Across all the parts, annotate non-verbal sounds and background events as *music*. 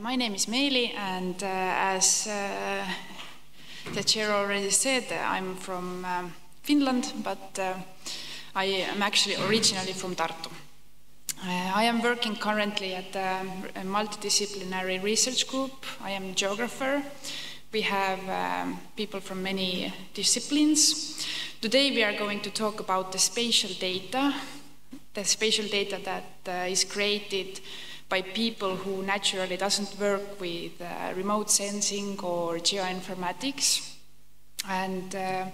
my name is Meeli, and uh, as uh, the chair already said, I'm from um, Finland, but uh, I am actually originally from Tartu. Uh, I am working currently at a, a, multidisciplinary research group. I am a geographer. We have um, people from many disciplines. Today we are going to talk about the spatial data, the spatial data that uh, is created by people who naturally doesn't work with uh, remote sensing or geoinformatics and uh,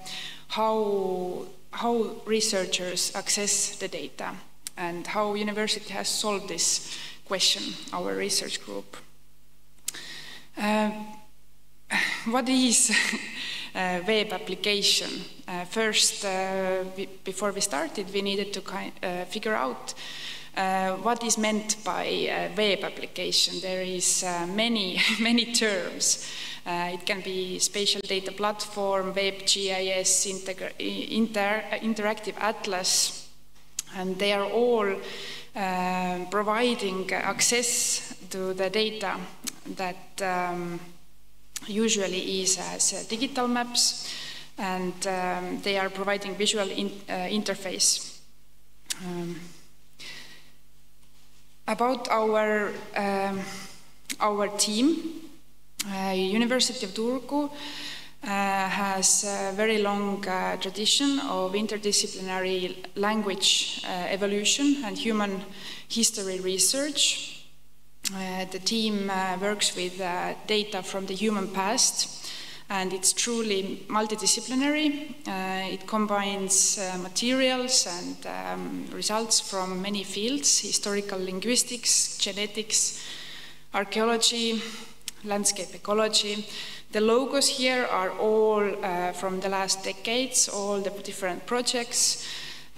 how, how researchers access the data and how university has solved this question, our research group. Uh, what is a *laughs* web application? Uh, first, uh, we, before we started, we needed to uh, figure out uh, what is meant by a web application? There is uh, many, *laughs* many terms. Uh, it can be spatial data platform, web GIS, inter interactive atlas, and they are all uh, providing access to the data that um, usually is as digital maps, and um, they are providing visual in, uh, interface. Um, about our, um, our team, uh, University of Turku uh, has a very long uh, tradition of interdisciplinary language uh, evolution and human history research. Uh, the team uh, works with data from the human past and it's truly multidisciplinary. Uh, it combines uh, materials and um, results from many fields, historical linguistics, genetics, archaeology, landscape ecology. The logos here are all uh, from the last decades, all the different projects.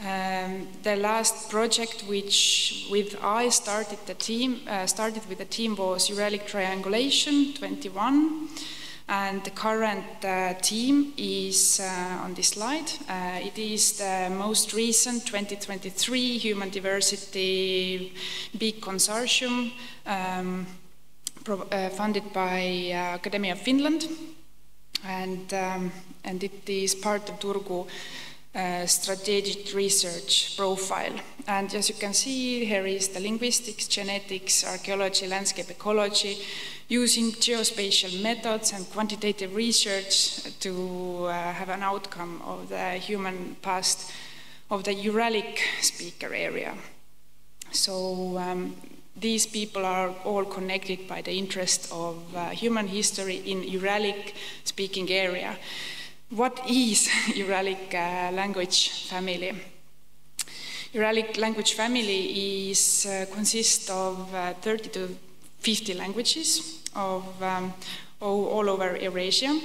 Um, the last project which with I started the team, uh, started with the team was Uralic Triangulation 21. And the current uh, team is uh, on this slide. Uh, it is the most recent 2023 Human Diversity Big Consortium um, uh, funded by uh, Academia of Finland. And, um, and it is part of Turku uh, strategic research profile. And as you can see, here is the linguistics, genetics, archaeology, landscape ecology, using geospatial methods and quantitative research to uh, have an outcome of the human past of the Uralic speaker area. So um, these people are all connected by the interest of uh, human history in Uralic speaking area. What is *laughs* Uralic uh, language family? Uralic language family is uh, consists of uh, 30 to 50 languages of um, all over Eurasia.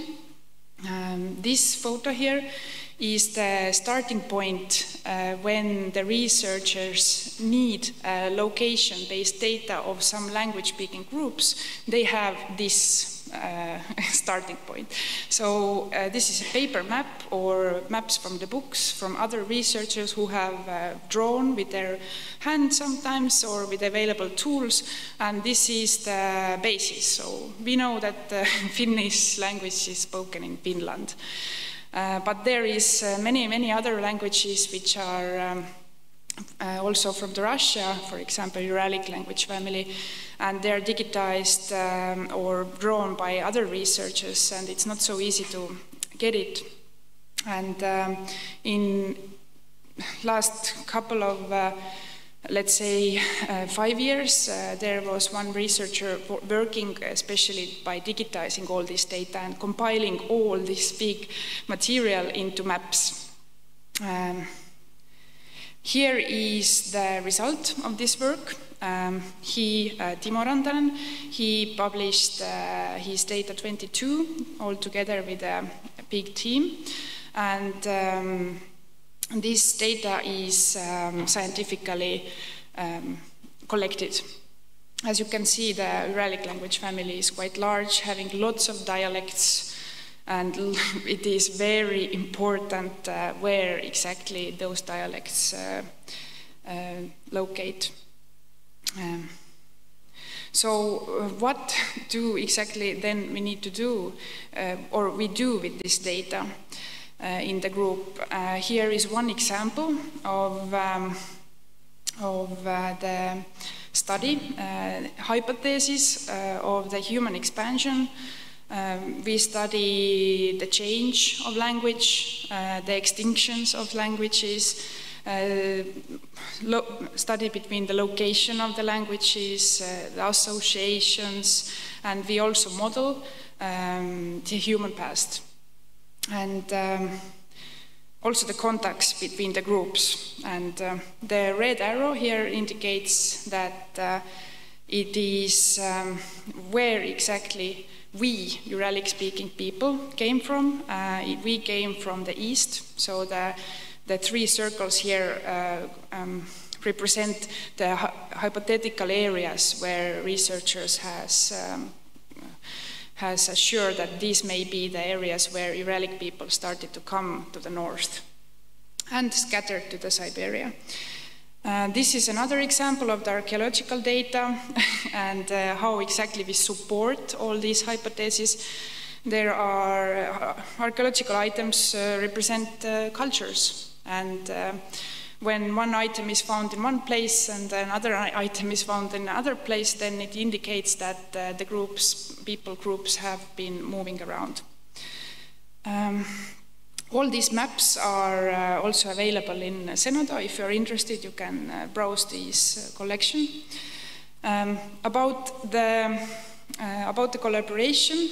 Um, this photo here is the starting point uh, when the researchers need location-based data of some language-speaking groups. They have this uh, *laughs* starting point. So uh, this is a paper map or maps from the books from other researchers who have uh, drawn with their hand sometimes or with available tools and this is the basis. So we know that *laughs* Finnish language is spoken in Finland. Uh, but there is uh, many, many other languages which are um, uh, also from the Russia, for example, Uralic language family, and they're digitized um, or drawn by other researchers, and it's not so easy to get it. And um, in last couple of, uh, let's say, uh, five years, uh, there was one researcher working especially by digitizing all this data and compiling all this big material into maps. Um, here is the result of this work. Um, he, uh, Timo Rantanen, he published uh, his data 22 all together with a, a big team. And um, this data is um, scientifically um, collected. As you can see, the Uralic language family is quite large, having lots of dialects, and *laughs* it is very important uh, where exactly those dialects uh, uh, locate. Um, So uh, what do exactly then we need to do, uh, or we do with this data uh, in the group? Here is one example of, um, of the study, hypothesis of the human expansion um, we study the change of language, uh, the extinctions of languages, uh, study between the location of the languages, uh, the associations, and we also model um, the human past. And um, also the contacts between the groups. And uh, the red arrow here indicates that uh, it is um, where exactly we, Uralic speaking people, came from. Uh, we came from the east, so the, the three circles here uh, um, represent the hypothetical areas where researchers has um, has assured that these may be the areas where Uralic people started to come to the north and scattered to the Siberia. Uh, this is another example of the archaeological data *laughs* and uh, how exactly we support all these hypotheses. There are uh, archaeological items uh, represent uh, cultures and when one item is found in one place and another item is found in another place, then it indicates that the groups, people groups have been moving around. Um, all these maps are uh, also available in Zenodo. If you're interested, you can uh, browse this uh, collection. Um, about, the, uh, about the collaboration,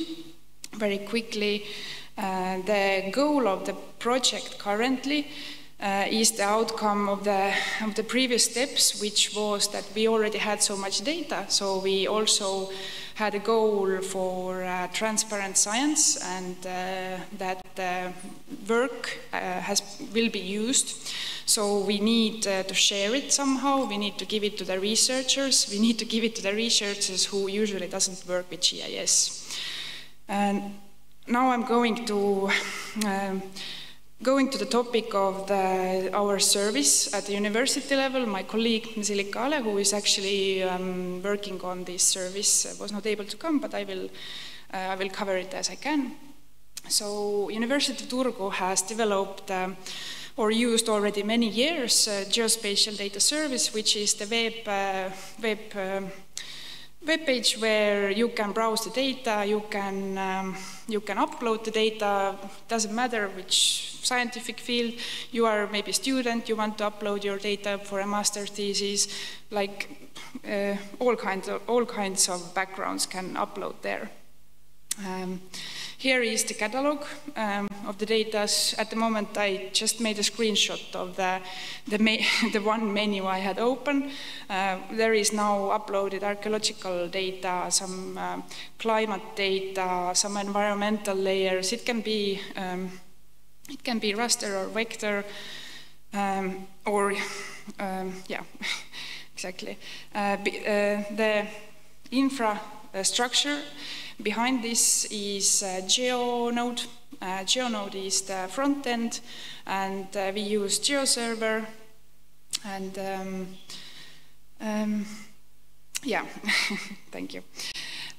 very quickly, uh, the goal of the project currently uh, is the outcome of the, of the previous steps, which was that we already had so much data. So we also had a goal for uh, transparent science and uh, that the work uh, has, will be used. So we need uh, to share it somehow. We need to give it to the researchers. We need to give it to the researchers who usually doesn't work with GIS. And now I'm going to um, Going to the topic of the, our service at the university level, my colleague Mzilik Ale, who is actually um, working on this service, uh, was not able to come, but I will, uh, I will cover it as I can. So, University of Turku has developed um, or used already many years uh, geospatial data service, which is the web, uh, web um, web page where you can browse the data, you can, um, you can upload the data, doesn't matter which scientific field, you are maybe a student, you want to upload your data for a master thesis, like uh, all, kinds of, all kinds of backgrounds can upload there. Um, here is the catalog um, of the data. At the moment, I just made a screenshot of the, the, *laughs* the one menu I had open. Uh, there is now uploaded archaeological data, some uh, climate data, some environmental layers. It can be um, it can be raster or vector, um, or, um, yeah, *laughs* exactly. Uh, uh, the infrastructure behind this is GeoNode. Uh, GeoNode is the front end, and uh, we use GeoServer, and um, um yeah, *laughs* thank you.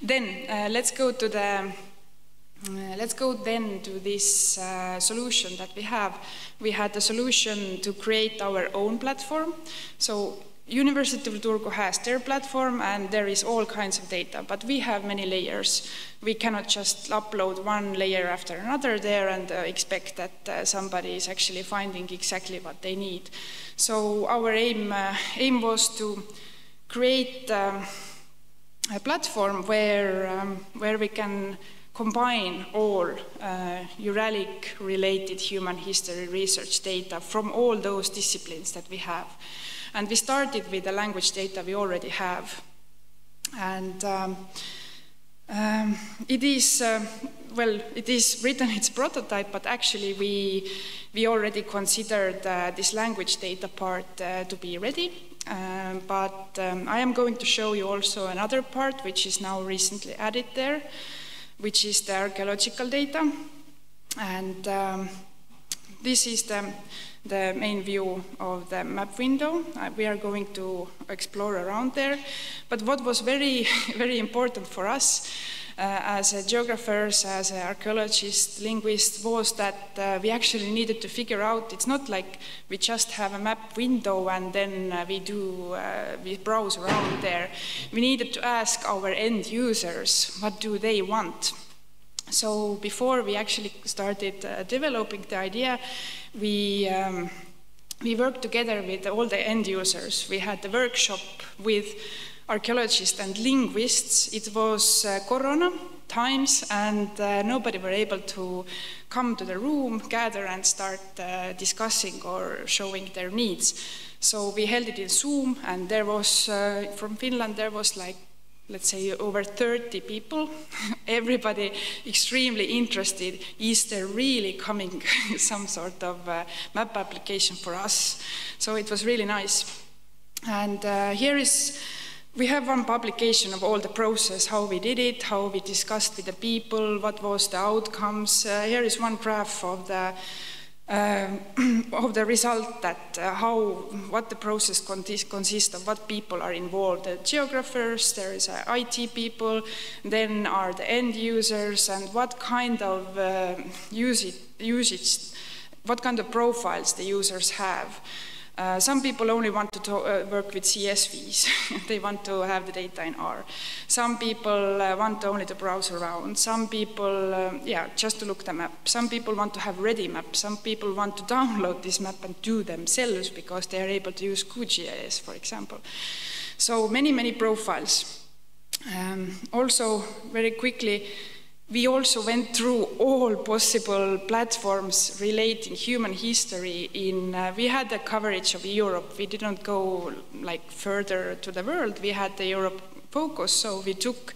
Then uh, let's go to the uh, let's go then to this uh, solution that we have. We had the solution to create our own platform. So University of Turku has their platform and there is all kinds of data, but we have many layers. We cannot just upload one layer after another there and uh, expect that uh, somebody is actually finding exactly what they need. So our aim, uh, aim was to create um, a platform where, um, where we can combine all uh, Uralic related human history research data from all those disciplines that we have. And we started with the language data we already have. And um, um, it is, uh, well, it is written its prototype, but actually we, we already considered uh, this language data part uh, to be ready. Um, but um, I am going to show you also another part, which is now recently added there which is the archaeological data. And um, This is the, the main view of the map window. Uh, we are going to explore around there. But what was very, *laughs* very important for us uh, as geographers, as archaeologists, linguists, was that uh, we actually needed to figure out, it's not like we just have a map window and then uh, we do, uh, we browse around there. We needed to ask our end users, what do they want? So before we actually started uh, developing the idea, we um, we worked together with all the end users. We had a workshop with archaeologists and linguists. It was uh, Corona times, and uh, nobody were able to come to the room, gather, and start uh, discussing or showing their needs. So we held it in Zoom, and there was uh, from Finland there was like let's say over 30 people. *laughs* Everybody extremely interested. Is there really coming *laughs* some sort of uh, map application for us? So it was really nice. And uh, here is we have one publication of all the process, how we did it, how we discussed with the people, what was the outcomes. Uh, here is one graph of the *clears throat* of the result that uh, how what the process consists of what people are involved the geographers there is IT people then are the end users and what kind of uh, usage, usage what kind of profiles the users have uh, some people only want to uh, work with CSVs. *laughs* they want to have the data in R. Some people uh, want only to browse around. Some people, um, yeah, just to look the map. Some people want to have ready map. Some people want to download this map and do themselves because they are able to use QGIS, for example. So many, many profiles. Um, also, very quickly, we also went through all possible platforms relating human history in uh, we had the coverage of europe. We didn't go like further to the world. We had the europe focus so we took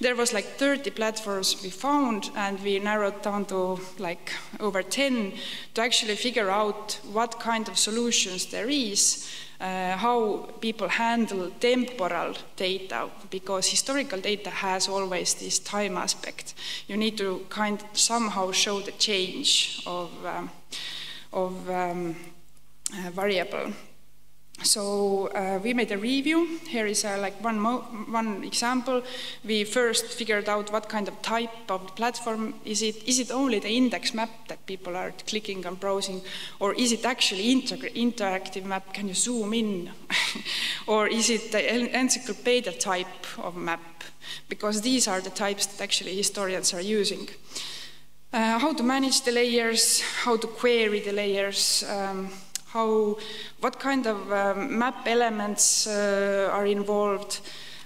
there was like 30 platforms we found and we narrowed down to like over 10 to actually figure out what kind of solutions there is uh, how people handle temporal data because historical data has always this time aspect. You need to kind of somehow show the change of, um, of um, uh, variable. So uh, we made a review. Here is a, like one, one example. We first figured out what kind of type of platform is it. Is it only the index map that people are clicking and browsing, or is it actually inter interactive map? Can you zoom in, *laughs* or is it the encyclopedia type of map? Because these are the types that actually historians are using. Uh, how to manage the layers, how to query the layers. Um, how, what kind of um, map elements uh, are involved,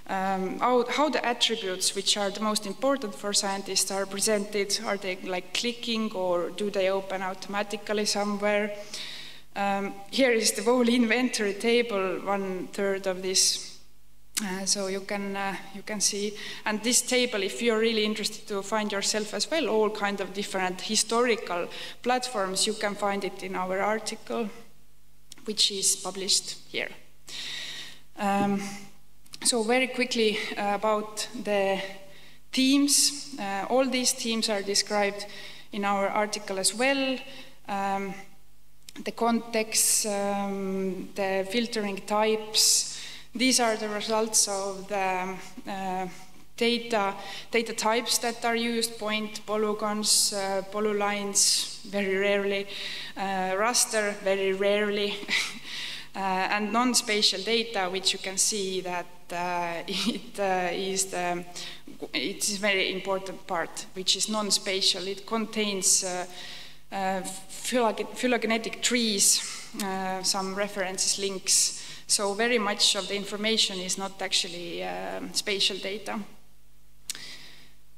um, how, how, the attributes which are the most important for scientists are presented. Are they like clicking or do they open automatically somewhere? Um, here is the whole *laughs* inventory table, one third of this. Uh, so you can uh, you can see, and this table, if you're really interested to find yourself as well, all kind of different historical platforms, you can find it in our article which is published here. Um, so very quickly uh, about the themes. Uh, all these themes are described in our article as well. Um, the context, um, the filtering types, these are the results of the uh, data, data types that are used, point, polygons, uh, polylines, very rarely, uh, raster, very rarely, *laughs* uh, and non-spatial data, which you can see that uh, *laughs* it uh, is the, it's a very important part, which is non-spatial. It contains uh, phylogenetic trees, some references, links, so very much of the information is not actually um, spatial data.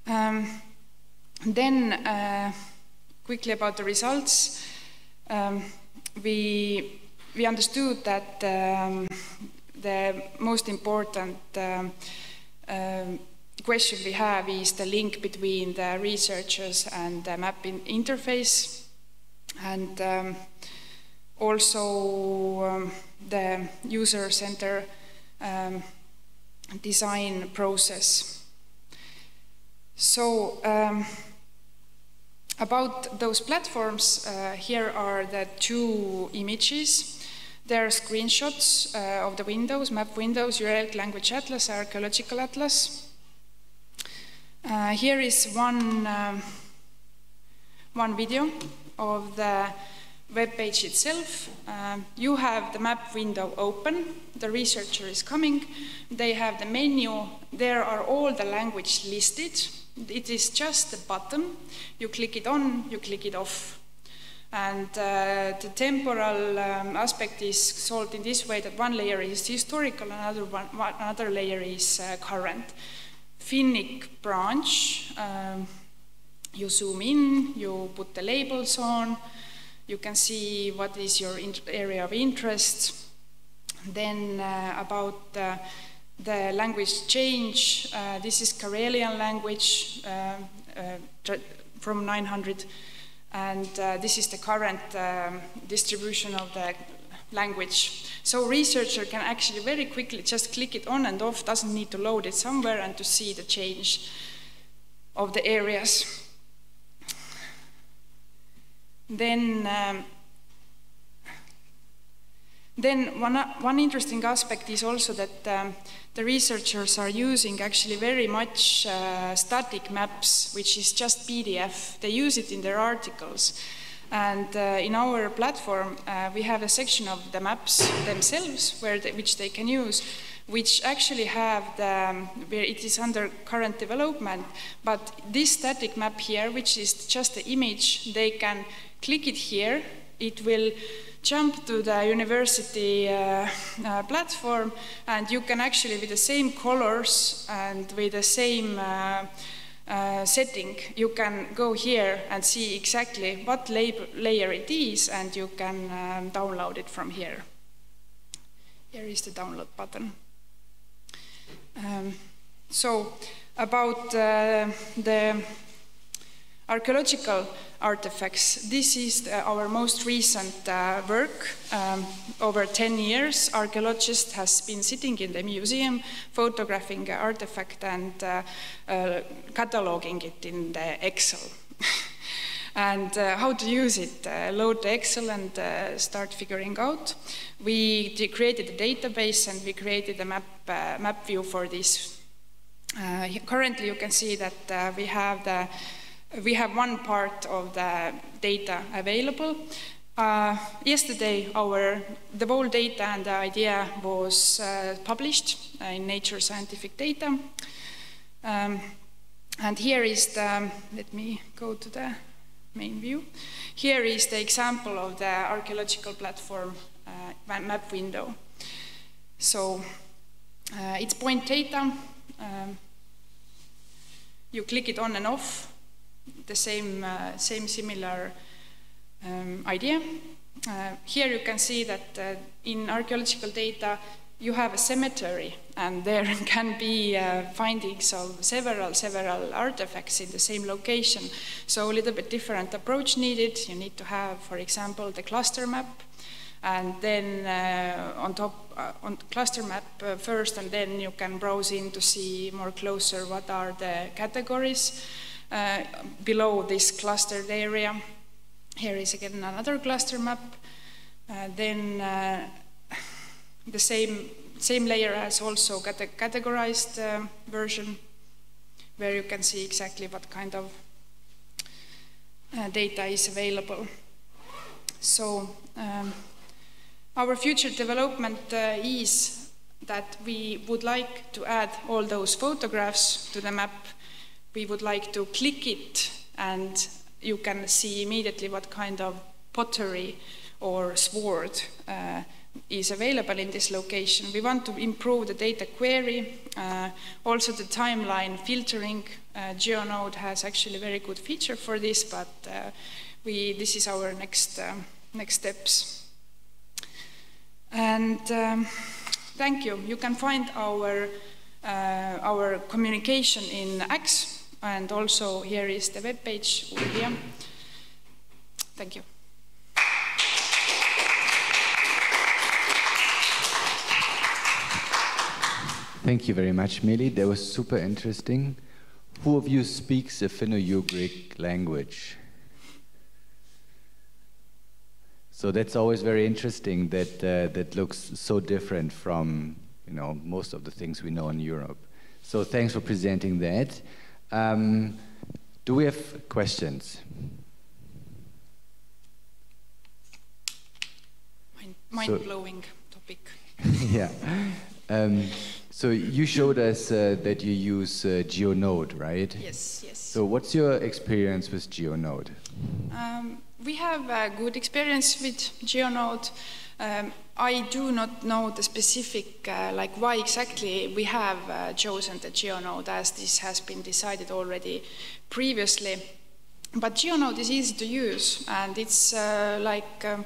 Um, then, uh, quickly about the results, um, we, we understood that um, the most important um, um, question we have is the link between the researchers and the mapping interface, and um, also the user center design process. So um, about those platforms, uh, here are the two images. There are screenshots uh, of the windows, map windows, Uralic Language Atlas, Archaeological Atlas. Uh, here is one, um, one video of the web page itself. Um, you have the map window open, the researcher is coming, they have the menu, there are all the language listed. It is just a button, you click it on, you click it off. And uh, the temporal um, aspect is solved in this way that one layer is historical, another, one, another layer is uh, current. Finnic branch, um, you zoom in, you put the labels on, you can see what is your area of interest. Then uh, about the, language change, uh, this is Karelian language uh, uh from 900, and uh, this is the current um, distribution of the language. So researcher can actually very quickly just click it on and off, doesn't need to load it somewhere and to see the change of the areas. Then, um, then one, one interesting aspect is also that um, the researchers are using actually very much uh, static maps, which is just PDF. They use it in their articles. And uh, in our platform, uh, we have a section of the maps themselves, where they, which they can use which actually have the, um, where it is under current development, but this static map here, which is just the image, they can click it here, it will jump to the university uh, uh, platform and you can actually with the same colors and with the same uh, uh setting you can go here and see exactly what layer it is and you can um, download it from here. Here is the download button. Um, so about uh, the archaeological artifacts, this is our most recent uh, work. Um, over 10 years, archaeologist has been sitting in the museum, photographing an artifact and uh, uh, cataloging it in the Excel. *laughs* and uh, how to use it. Uh, load the Excel and uh, start figuring out. We created a database and we created a map, uh, map view for this. Currently, you can see that we have the we have one part of the data available. yesterday, our the whole data and the idea was published in Nature Scientific Data. Um, and here is the, let me go to the main view. Here is the example of the archaeological platform uh, map window. So uh, it's point data. Um, you click it on and off. The same, uh, same similar um, idea. Uh, here you can see that uh, in archaeological data you have a cemetery and there *laughs* can be uh, findings of several, several artifacts in the same location. So a little bit different approach needed. You need to have, for example, the cluster map and then uh, on top, uh, on cluster map first and then you can browse in to see more closer what are the categories below this clustered area. Here is again another cluster map. Uh, then the same, same layer has also got a categorized uh, version where you can see exactly what kind of uh, data is available. So um, our future development uh, is that we would like to add all those photographs to the map. We would like to click it and you can see immediately what kind of pottery or sword uh, is available in this location. We want to improve the data query, uh, also the timeline filtering. Uh, GeoNode has actually a very good feature for this, but uh, we, this is our next, um, next steps. And um, thank you. You can find our, uh, our communication in X, and also here is the web page over here. Thank you. Thank you very much, Meeli. That was super interesting. Who of you speaks the Finno-Ugric language? So that's always very interesting that uh, that looks so different from you know most of the things we know in Europe. So thanks for presenting that. Um, do we have questions? Mind, blowing so, topic. *laughs* yeah. Um, so you showed us uh, that you use uh, GeoNode, right? Yes, yes. So what's your experience with GeoNode? Um, we have a good experience with GeoNode. Um, I do not know the specific, uh, like why exactly we have uh, chosen the GeoNode as this has been decided already previously. But GeoNode is easy to use and it's uh, like, um,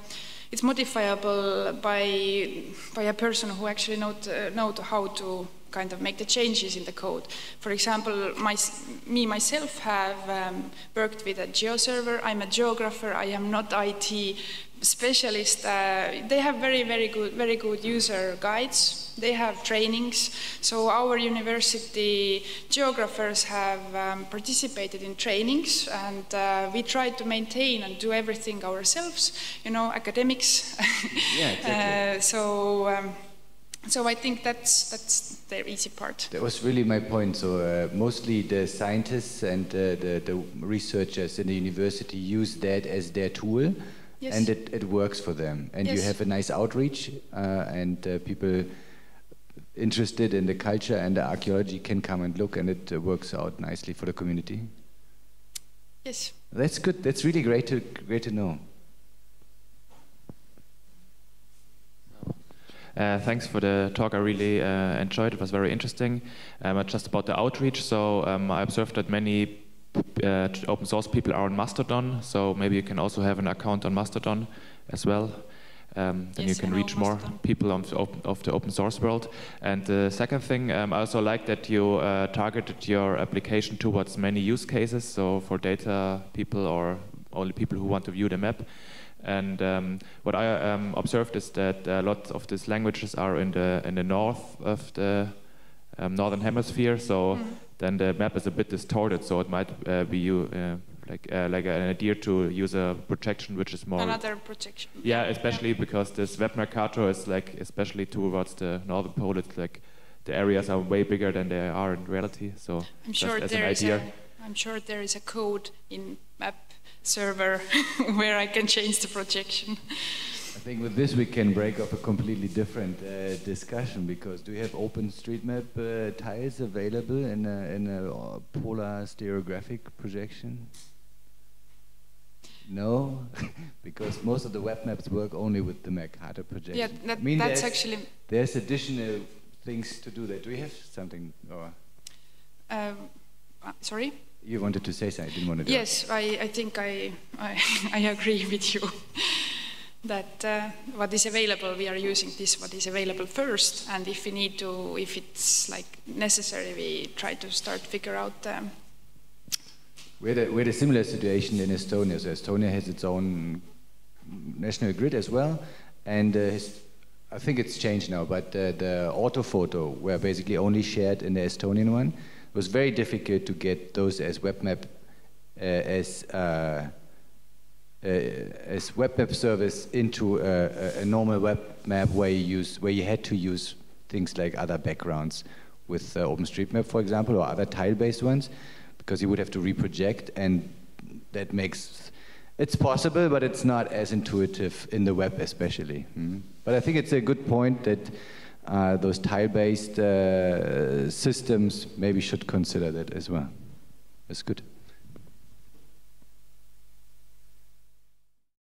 it's modifiable by, by a person who actually know, to, know how to kind of make the changes in the code. For example, my, me myself have um, worked with a GeoServer. I'm a geographer. I am not IT specialist. Uh, they have very, very good, very good user guides. They have trainings. So our university geographers have um, participated in trainings, and uh, we try to maintain and do everything ourselves. You know, academics. yeah, *laughs* exactly. uh, so. Um, so I think that's that's the easy part. That was really my point. So uh, mostly the scientists and uh, the, the researchers in the university use that as their tool, yes. and it, it works for them. And yes. you have a nice outreach, uh, and uh, people interested in the culture and the archaeology can come and look, and it uh, works out nicely for the community. Yes. That's good. That's really great to great to know. Uh, thanks for the talk. I really uh, enjoyed it. It was very interesting. Um, just about the outreach. So um, I observed that many uh, open source people are on Mastodon. So maybe you can also have an account on Mastodon as well. Um, then yes, you can reach more people of, of, the open source world. And the second thing, um, I also like that you uh, targeted your application towards many use cases. So for data people or only people who want to view the map. And um, what I um, observed is that a lot of these languages are in the in the north of the um, northern hemisphere. So mm. Then the map is a bit distorted. So it might uh, be you. Uh, like uh, like an idea to use a projection which is more another projection. Yeah, especially yeah. because this web Mercator is like especially towards the northern pole. It's like the areas are way bigger than they are in reality. So I'm sure there is a, I'm sure there is a code in map server *laughs* where I can change the projection. I think with this we can break up a completely different uh, discussion because do you have OpenStreetMap uh, tiles available in a, in a uh, polar stereographic projection? No, *laughs* because most of the web maps work only with the Mercator projection. Yeah, that, I mean that's there's, actually. There's additional things to do there. Do we have something? Or? Um, uh, sorry. You wanted to say something. I didn't want to. Yes, I, I think I, I, *laughs* I agree with you that uh, what is available, we are using this what is available first, and if we need to, if it's like necessary, we try to start figure out. Um, we had, a, we had a similar situation in Estonia. So Estonia has its own national grid as well, and uh, I think it's changed now. But uh, the orthophoto were basically only shared in the Estonian one It was very difficult to get those as web map uh, as uh, as web map service into a, a, normal web map where you use where you had to use things like other backgrounds with uh, OpenStreetMap, for example, or other tile-based ones, because you would have to reproject, and that makes it's possible, but it's not as intuitive in the web, especially. Mm. But I think it's a good point that uh, those tile-based uh, systems maybe should consider that as well. That's good.